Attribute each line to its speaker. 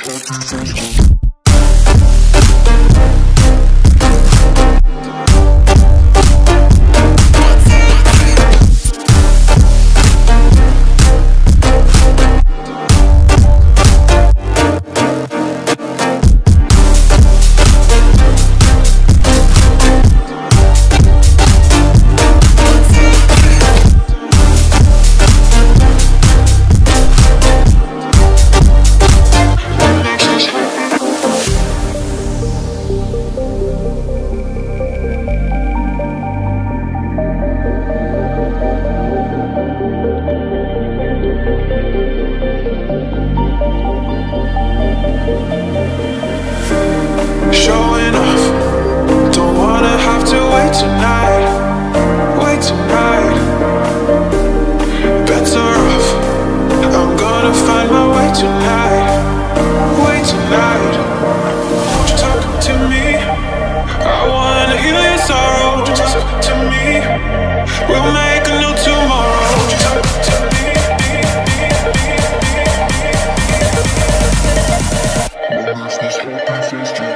Speaker 1: i'm Consulting.
Speaker 2: tonight, tonight. Won't you talk to me? I wanna your talk to me? We'll make a new tomorrow. Won't you talk to
Speaker 1: me?